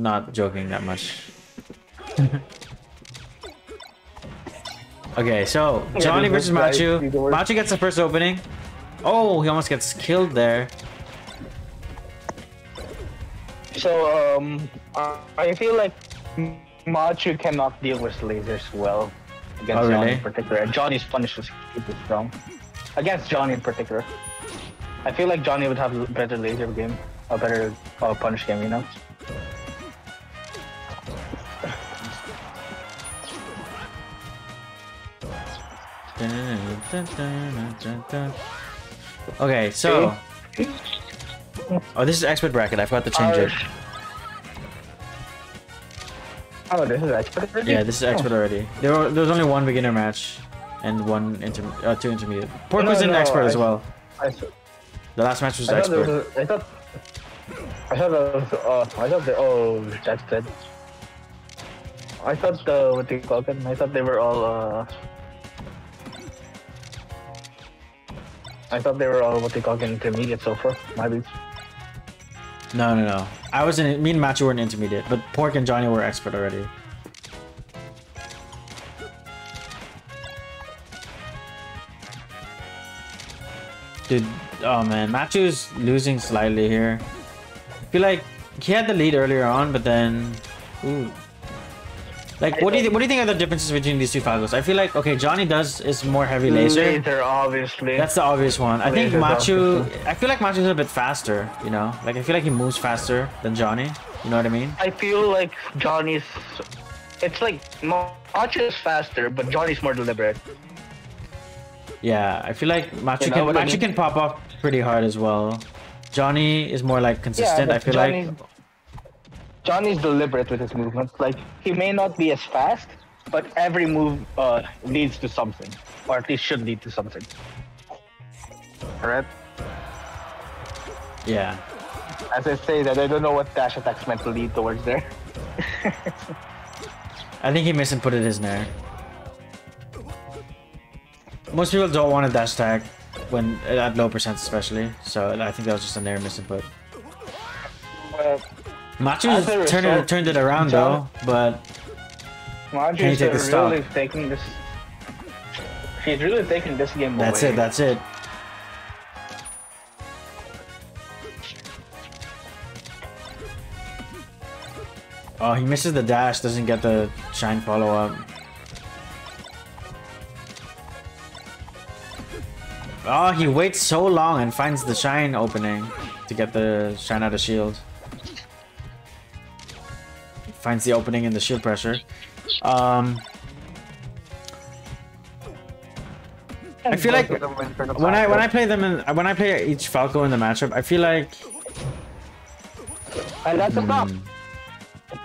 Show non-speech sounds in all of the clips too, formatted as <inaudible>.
not joking that much. <laughs> okay, so Johnny versus Machu. Machu gets the first opening. Oh, he almost gets killed there. So um, I feel like Machu cannot deal with lasers well against Oh, Johnny in particular. And Johnny's punish is super strong against Johnny in particular. I feel like Johnny would have a better laser game, a better uh, punish game, you know. Okay, so. Oh, this is expert bracket. I forgot to change it. Oh, this is expert. already? Yeah, this is expert already. There, were, there was only one beginner match, and one inter, uh, two intermediate. Pork No, was in no, expert I- as well. I, The last match was I expert. was a, I thought. I thought was. Uh, I thought they. Oh, that's dead. I thought uh, what you call them? I thought they were all. Uh, I thought they were all what they call intermediate so far. My Maybe. No, no, no. I was in. Me and Machu were in intermediate, but Pork and Johnny were expert already. Dude, oh man, Machu's losing slightly here. I feel like he had the lead earlier on, but then, ooh. Like, what do you what do you think are the differences between these two Falcos? I feel like okay, Johnny does is more heavy laser. Later, obviously. That's the obvious one. I think Machu. obvious. I feel like Machu's a bit faster. You know, like I feel like he moves faster than Johnny. You know what I mean? I feel like Johnny's. It's like Machu is faster, but Johnny's more deliberate. Yeah, I feel like Machu You know can what I Machu mean? can pop off pretty hard as well. Johnny is more like consistent. but I feel like. Johnny's deliberate with his movements. Like he may not be as fast, but every move uh, leads to something, or at least should lead to something. Alright. Yeah. As I say that, I don't know what dash attacks meant to lead towards there. <laughs> I think he misinputted his nair. Most people don't want a dash attack when at low percent especially. So I think that was just a nair misinput. But Machu turned it, turned it around though, but Marge Can you is take uh, the stop? really taking this. He's really taking this game that's away. it. That's it. Oh, he misses the dash, doesn't get the shine follow up. Oh, he waits so long and finds the shine opening to get the shine out of shield. Finds the opening in the shield pressure. Um, I feel like when I when I play them in when I play each Falco in the matchup, I feel like and that's a stop.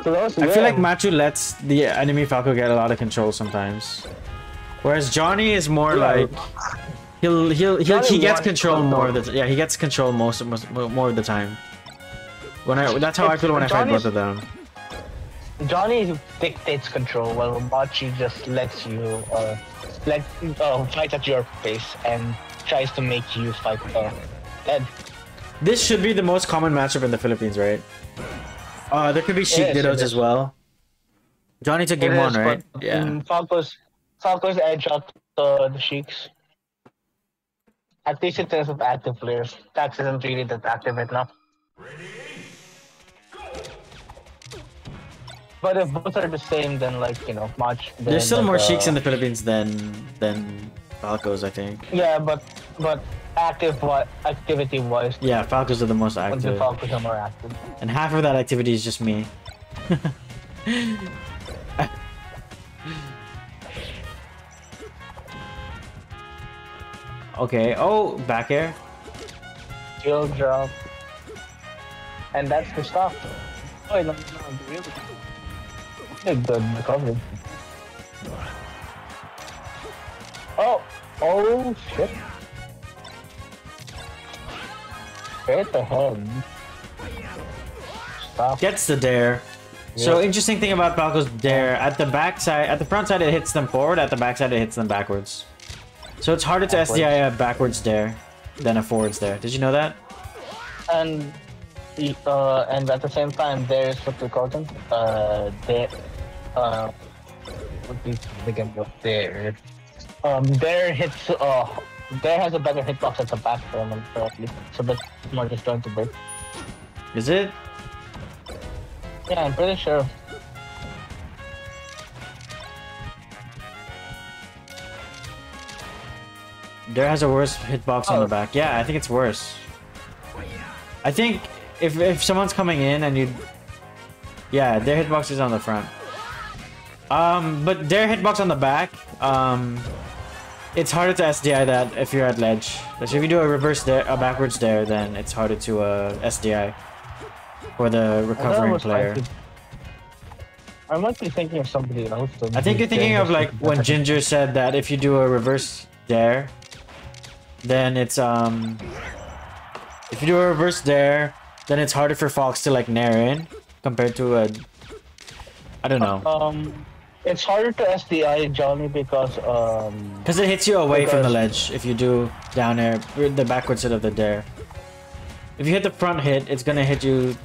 Close. Hmm. I feel like. Machu lets the enemy Falco get a lot of control sometimes. Whereas Johnny is more like he'll he'll, he'll he gets control more of the yeah he gets control most, most more of the time. When I that's how I feel when I fight Johnny's- both of them. Johnny dictates control, while Machu just lets you uh, let uh, fight at your pace and tries to make you fight. Uh, and This should be the most common matchup in the Philippines, right? Uh, there could be Sheik Yes, Dittos as well. Johnny took game It one, right? but, Yeah. mm, Falco's Falco's edge out uh, the Sheiks. At least in terms of active players, Tax isn't really that active right now. But if both are the same, then like you know, much. There's still like, more uh, Sheiks in the Philippines than than Falcos, I think. Yeah, but but active what activity wise, Yeah, Falcos are the most active. the. Falcons are more active. And half of that activity is just me. <laughs> okay. Oh, back air. Shield drop, and that's the stuff. Oh, no, no, really. Good, good recovery. Oh, oh shit! Hit the head. Stop. Gets the dair. So Yeah. interesting thing about Falco's dair at the back side, at the front side it hits them forward, at the back side it hits them backwards. So it's harder to Backwards. SDI a backwards dair than a forwards dair. Did you know that? And uh, and at the same time, there's what we call them. Uh, they, uh, what do you think of there? Um, their hits. Uh, there has a better hitbox at the back for them correctly. It's a bit more disjointed to break. Is it? Yeah, I'm pretty sure. There has a worse hitbox on Oh. the back. Yeah, I think it's worse. I think if if someone's coming in and you, yeah, their hitbox is on the front. Um, but their hitbox on the back, um, it's harder to SDI that if you're at ledge. So if you do a reverse there, a backwards there, then it's harder to uh, SDI for the I thought it recovering player. I might be thinking of somebody else. I think you're thinking of like when Ginger said that if you do a reverse dair, then it's um if you do a reverse dair, then it's harder for Fox to like nair in compared to a I don't know. Um, it's harder to SDI Johnny because um, Because it hits you away from the ledge if you do down air, the backwards hit of the dair. If you hit the front hit, it's gonna hit you.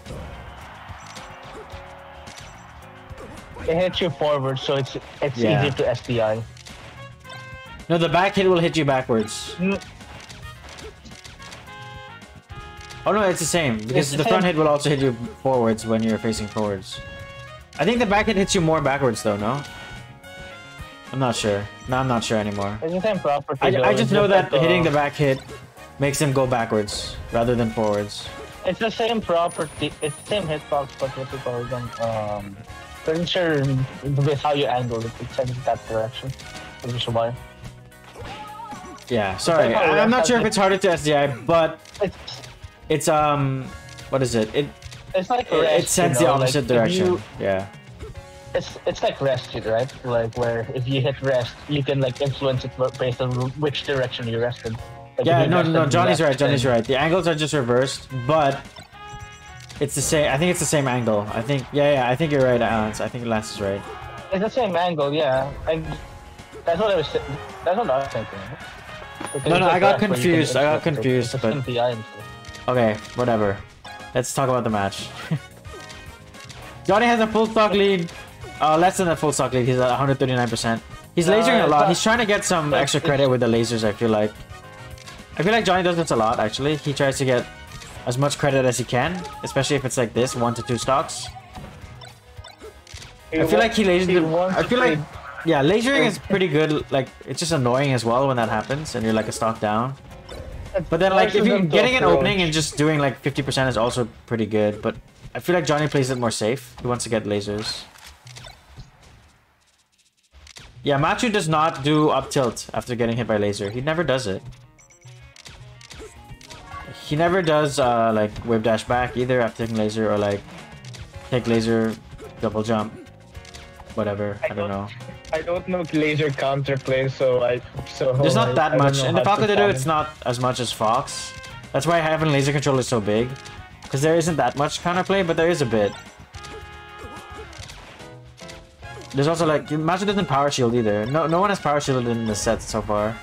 it hits you forward, so it's it's Yeah. easier to SDI. No, the back hit will hit you backwards. Mm, Oh no, it's the same because the the front hit will also hit you forwards when you're facing forwards. I think the back hit hits you more backwards though, no? I'm not sure. No, I'm not sure anymore. It's the same property. I, I just know that like, uh, hitting the back hit makes him go backwards rather than forwards. It's the same property. It's the same hitbox, but what you call them. Um, pretty sure with how you angle it, it's heading that direction. Which is why. Yeah, sorry. I- I'm not sure if it's harder to SDI, but It's it's um, what is it? It it's like it, rest, it sends you the know, like, opposite if direction. you- Yeah. it's it's like rest, right? Like where if you hit rest, you can like influence it based on which direction you rested. Like, Yeah, no, rested no, Johnny's right. Johnny's right. The angles are just reversed, but it's the same. I think it's the same angle. I think. Yeah, yeah. I think you're right, Lance. I think Lance is right. It's the same angle, yeah. I, that's what I was. That's what I was thinking. Because No, no, like I got rest where you can confused. I got confused, but- the same PI and stuff. Okay, whatever. Let's talk about the match. <laughs> Johnny has a full stock lead. Uh, less than a full stock lead. He's at 139%. He's lasering a lot. He's trying to get some extra credit with the lasers, I feel like. I feel like Johnny does this a lot, actually. He tries to get as much credit as he can, especially if it's like this, one to two stocks. I feel like he the... I feel like... Yeah, lasering is pretty good. Like, it's just annoying as well when that happens and you're like a stock down. But then, like, if you're getting an approach. opening and just doing like 50% is also pretty good. But I feel like Johnny plays it more safe. He wants to get lasers. Yeah, Machu does not do up tilt after getting hit by laser. He never does it. He never does uh, like wave dash back either after taking laser or like take laser double jump. Whatever. I, I don't don't- know. I don't know laser counterplay, so I so There's I- not that I much. In the Falco ditto, it's not as much as Fox. That's why having laser control is so big. Because there isn't that much counterplay, but there is a bit. There's also like, Machu doesn't power shield either. No no one has power shielded in the set so far.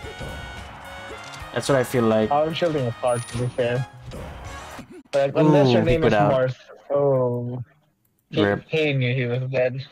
That's what I feel like. Power shielding is hard to be fair. But unless Ooh, your name is out. Marth, oh, he, Rip. he knew he was dead.